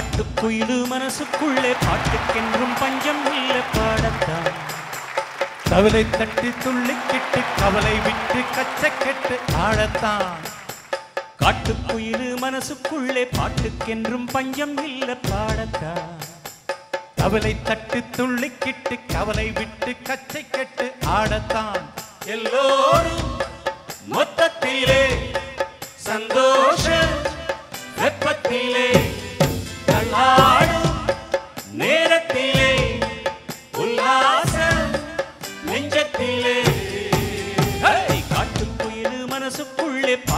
காட்டுக்குயிலு மனசுக்குள்ளே பாட்டுக்கென்றும் பஞ்சம் இல்ல பாடத்தான். கவலை தட்டி துள்ளி கிட்டு கவலை விட்டு கச்சை கெட்டு ஆடத்தான். காட்டுக்குயிலு மனசுக்குள்ளே பாட்டுக்கென்றும் பஞ்சம் இல்ல பாடத்தான். கவலை தட்டு துள்ளி கிட்டு கவலை விட்டு கச்சை கெட்டு ஆடத்தான். எல்லோரும் மொத்தத்திலே சந்தோஷ வெப்பத்திலே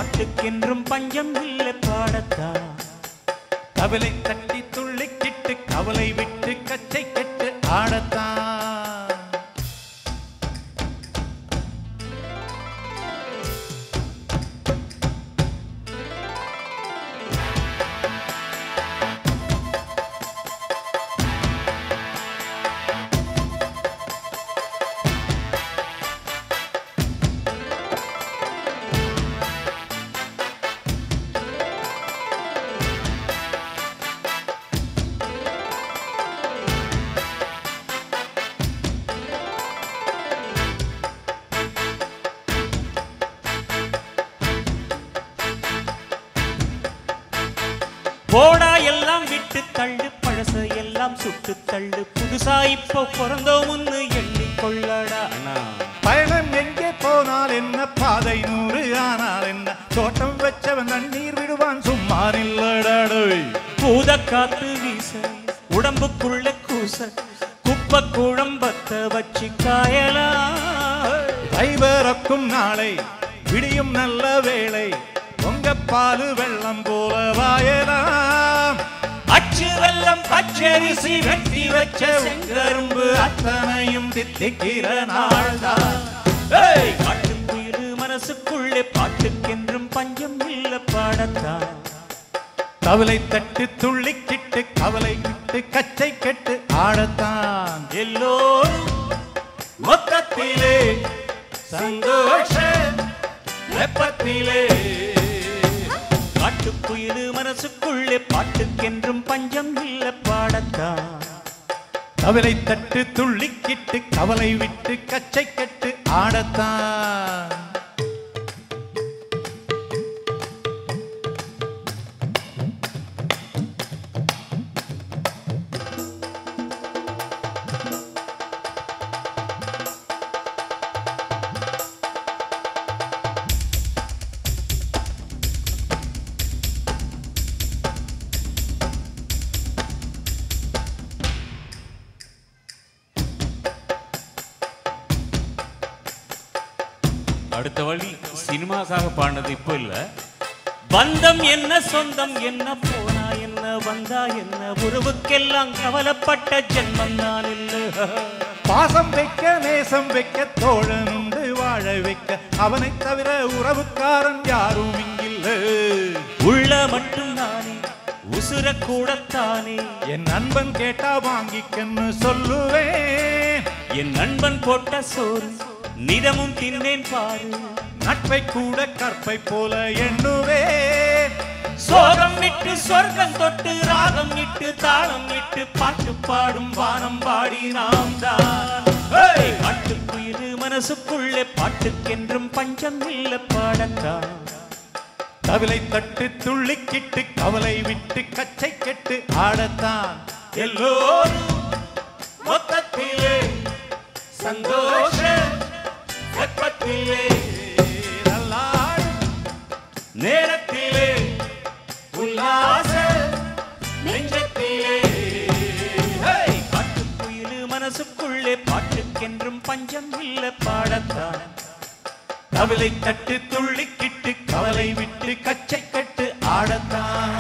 பாட்டுக்கென்றும் பஞ்சம் இல்லை பாடத்தா. கவலை தட்டி துள்ளிக்கிட்டு கவலை போடா எல்லாம் விட்டு தள்ளு பழச எல்லாம் சுட்டு தள்ளு. புதுசா இப்போ பிறந்தோம்னு எண்ணிக்கொள்ளடா பயணம் எங்கே போனால் என்ன? பாதை நூறு ஆனால் என்ன? தோட்டம் வச்சவன் தண்ணீர் விடுவான் சும்மா நில்லடடோய் பூத காத்து வீச உடம்புக்குள்ள கூச குப்பை குழம்பத்த வச்சு காயலாம் தைவரக்கும் நாளை விடியும் நல்ல வேளை. பாலு வெள்ளம் போல வாயலாம் அச்சு வெள்ளம் பச்சரிசி வெட்டி வச்ச கரும்பு அத்தனையும் தித்திக்கிற நாள்தான் ஏய், காட்டுக்குயிலு மனசுக்குள்ளே பாட்டுக்கென்றும் பஞ்சம் இல்ல பாடத்தான் கவலை தட்டு துள்ளி கிட்டு கவலை விட்டு கச்சை கெட்டு ஆடத்தான். எல்லோரும் மொத்தத்திலே சந்தோஷ வெப்பத்திலே காட்டுக்குயிலு மனசுக்குள்ளே பாட்டுக்கென்றும் பஞ்சம் இல்ல பாடத்தா. கவலை தட்டு துள்ளிக்கிட்டு கவலை விட்டு கச்சை கட்டு ஆடத்தான் அடுத்த வழி சினிமாக்காக பாடினது இப்போ இல்ல. பந்தம் என்ன சொந்தம் என்ன போனா என்ன வந்தா என்ன உறவுக்கெல்லாம் கவலைப்பட்ட ஜென்மம் நான் இல்ல. பாசம் வைக்க நேசம் வைக்க தோழன் உண்டு வாழ வைக்க அவனை தவிர உறவுக்காரன் யாரும் இங்கில்ல. உள்ள மட்டும் நானே உசுர கூடத்தானே என் நண்பன் கேட்டா வாங்கிக்கன்னு சொல்லுவேன். என் நண்பன் போட்ட சோறு நிதமும் தின்னேன் பாரு. நட்பை கூட கற்பை போல எண்ணுவே. சோகம் விட்டு சொர்க்கம் தொட்டு ராகம் விட்டு தாளம் விட்டு பாட்டு பாடும் வானம் பாடி நாம் தான் பாட்டுக்குயிரு மனசுக்குள்ளே பாட்டுக்கென்றும் பஞ்சம் இல்ல பாடத்தான் கவிலை தட்டு துள்ளிக்கிட்டு கவலை விட்டு கச்சை கெட்டு ஆடத்தான். எல்லோரும் மொத்தத்திலே சந்தோஷம் வெப்பத்திலே நேரத்திலே உல்லாச நெஞ்சத்திலே. காட்டுக்குயிலு மனசுக்குள்ளே பாட்டுக்கென்றும் பஞ்சம் இல்ல பாடத்தான். தவிலை தட்டு துள்ளிக்கிட்டு கவலை விட்டு கச்சை கட்டு ஆடத்தான்.